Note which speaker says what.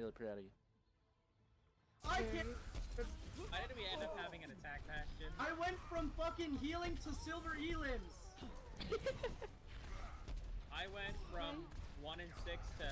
Speaker 1: Really proud of you.
Speaker 2: I can't.
Speaker 3: Why did we end up having an attack bastion?
Speaker 2: I went from fucking healing to silver elims.
Speaker 3: I went from 1 and 6 to